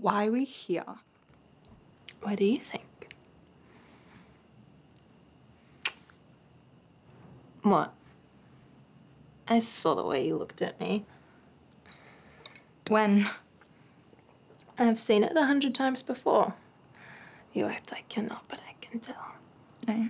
why are we here? What do you think? What? I saw the way you looked at me. When? I've seen it a hundred times before. You act like you're not, but I can tell. No.